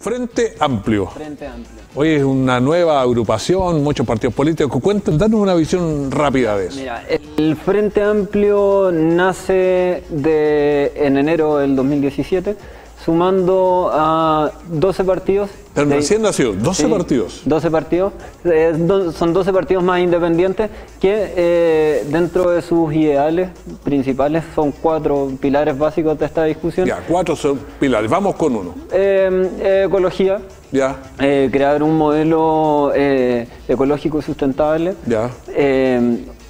Frente Amplio. Frente Amplio. Hoy es una nueva agrupación, muchos partidos políticos. Cuéntanos, danos una visión rápida de eso. Mira, el Frente Amplio nace de, en enero del 2017 sumando a 12 partidos. Pero recién nació, 12 partidos. 12 partidos. Eh, son 12 partidos más independientes que eh, dentro de sus ideales principales son cuatro pilares básicos de esta discusión. Ya, cuatro son pilares. Vamos con uno. Eh, ecología. Ya. crear un modelo ecológico y sustentable. Ya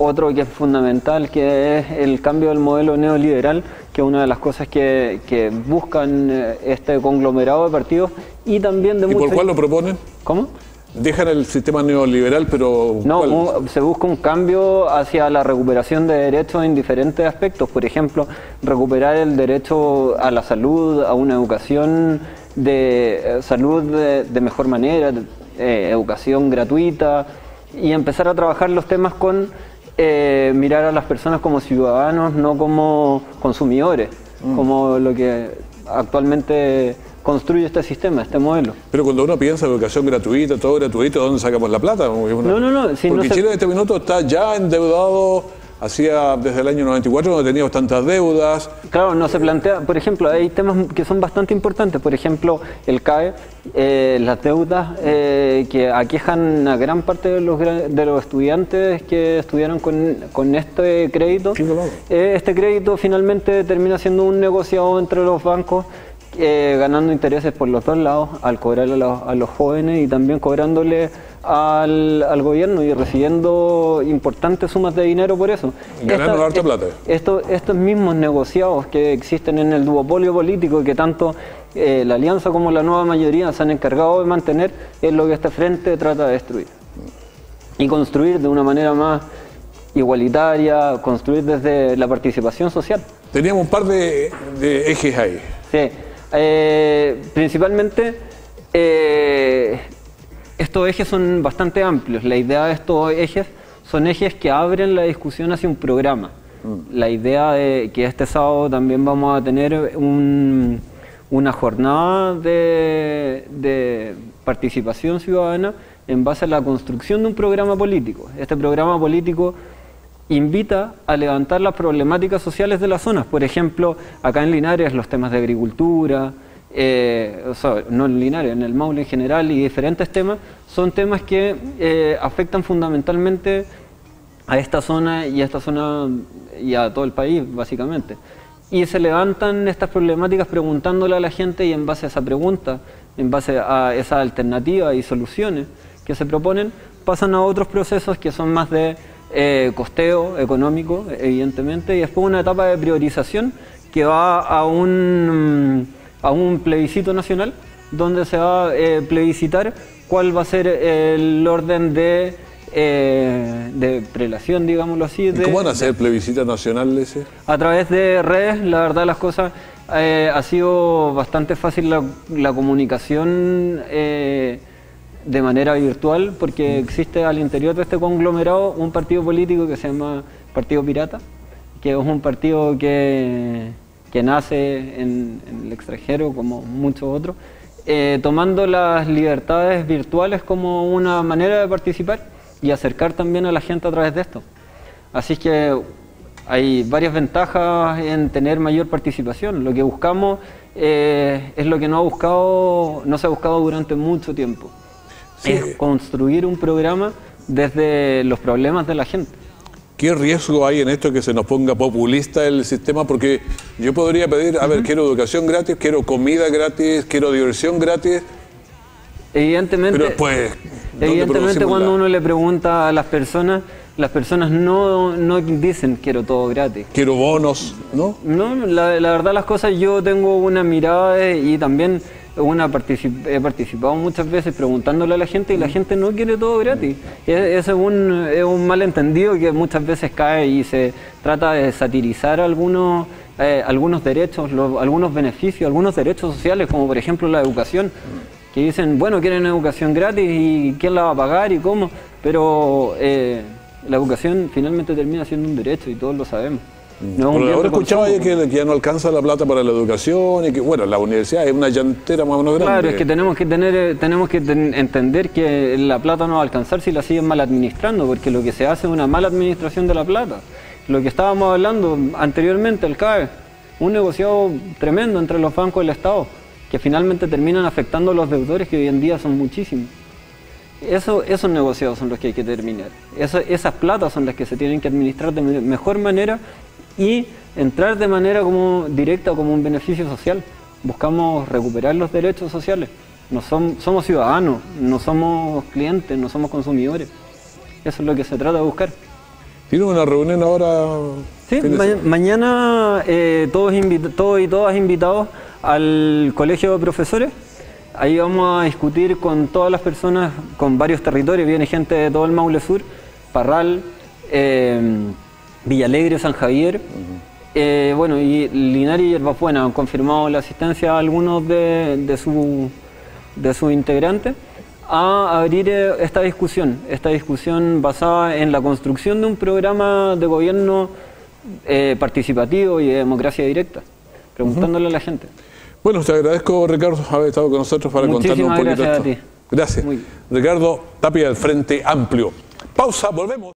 otro que es fundamental, que es el cambio del modelo neoliberal, que es una de las cosas que, buscan eh, este conglomerado de partidos y también de ¿Y por cuál lo proponen? ¿Cómo? Dejan el sistema neoliberal, pero... No, se busca un cambio hacia la recuperación de derechos en diferentes aspectos. Por ejemplo, recuperar el derecho a la salud, a una educación de eh, salud de, mejor manera, eh, educación gratuita y empezar a trabajar los temas con eh, mirar a las personas como ciudadanos, no como consumidores, mm. como lo que actualmente construye este sistema, este modelo. Pero cuando uno piensa en educación gratuita, todo gratuito, ¿dónde sacamos la plata? No, no, no. Porque Chile en este minuto está ya endeudado hacía desde el año 94 no teníamos tantas deudas. Claro, no se plantea, por ejemplo, hay temas que son bastante importantes, por ejemplo, el CAE, eh, las deudas eh, que aquejan a gran parte de los, de los estudiantes que estudiaron con, este crédito. Eh, este crédito finalmente termina siendo un negociado entre los bancos ganando intereses por los dos lados al cobrar a los, jóvenes y también cobrándole al, gobierno y recibiendo importantes sumas de dinero por eso. Ganando harta plata. estos mismos negociados que existen en el duopolio político que tanto eh, la alianza como la nueva mayoría se han encargado de mantener es lo que este frente trata de destruir. Y construir de una manera más igualitaria, construir desde la participación social. Teníamos un par de, de ejes ahí. Sí. Eh, principalmente, eh, estos ejes son bastante amplios. La idea de estos ejes son ejes que abren la discusión hacia un programa. Mm. La idea de que este sábado también vamos a tener una jornada de, de participación ciudadana en base a la construcción de un programa político. Este programa político invita a levantar las problemáticas sociales de las zonas. Por ejemplo, acá en Linares los temas de agricultura, eh, o sea, no en Linares, en el Maule en general y diferentes temas, son temas que eh, afectan fundamentalmente a esta zona y a esta zona y a todo el país, básicamente. Y se levantan estas problemáticas preguntándole a la gente y en base a esa pregunta, en base a esa alternativa y soluciones que se proponen, pasan a otros procesos que son más de eh, costeo económico, evidentemente, y después una etapa de priorización que va a un, a un plebiscito nacional, donde se va a eh, plebiscitar cuál va a ser el orden de, eh, de prelación, digámoslo así. ¿Cómo van a ser plebiscito nacional ese? A través de redes, la verdad las cosas, ha sido bastante fácil la, la comunicación de manera virtual porque existe al interior de este conglomerado un partido político que se llama Partido Pirata, que es un partido que, nace en, el extranjero como muchos otros, eh, tomando las libertades virtuales como una manera de participar y acercar también a la gente a través de esto. Así que hay varias ventajas en tener mayor participación. Lo que buscamos eh, es lo que no, ha buscado, no se ha buscado durante mucho tiempo es construir un programa desde los problemas de la gente. ¿Qué riesgo hay en esto que se nos ponga populista el sistema? Porque yo podría pedir, a ver, quiero educación gratis, quiero comida gratis, quiero diversión gratis. Evidentemente, pero después, evidentemente cuando uno le pregunta a las personas, las personas no, no, dicen quiero todo gratis. Quiero bonos, ¿no? No, la, la verdad las cosas yo tengo una mirada y también una he participado muchas veces preguntándole a la gente y la gente no quiere todo gratis. Ese es un, es un malentendido que muchas veces cae y se trata de satirizar algunos, eh, derechos, algunos beneficios, algunos derechos sociales, como por ejemplo la educación, que dicen, bueno, quieren educación gratis y quién la va a pagar y cómo, pero eh, la educación finalmente termina siendo un derecho y todos lo sabemos. No Pero ahora escuchaba que, que ya no alcanza la plata para la educación y que, bueno, la universidad es una llantera más o menos grande. Claro, es que tenemos que tener, eh, tenemos que ten- entender que la plata no va a alcanzar si la siguen mal administrando, porque lo que se hace es una mala administración de la plata. Lo que estábamos hablando anteriormente, el CAE, un negociado tremendo entre los bancos y el Estado, que finalmente terminan afectando a los deudores que hoy en día son muchísimos. Eso, esos negociados son los que hay que terminar. Esa- esas platas son las que se tienen que administrar de me- mejor manera y entrar de manera como directa como un beneficio social. Buscamos recuperar los derechos sociales. No som- somos ciudadanos, no somos clientes, no somos consumidores. Eso es lo que se trata de buscar. Tiene una reunión ahora. Sí, ma- mañana eh, todos, todos y todas invitados al colegio de profesores. Ahí vamos a discutir con todas las personas, con varios territorios. Viene gente de todo el Maule Sur, Parral, eh, Villalegre, San Javier. Eh, bueno, y Linares y Hierbas Buenas han confirmado la asistencia a algunos de, de su- de sus integrantes a abrir eh, esta discusión, esta discusión basada en la construcción de un programa de gobierno eh, participativo y de democracia directa, preguntándole a la gente. Bueno, te agradezco, Ricardo, haber estado con nosotros para contarnos un poquito gracias a ti. Gracias. Ricardo Tapia del Frente Amplio. Pausa, volvemos.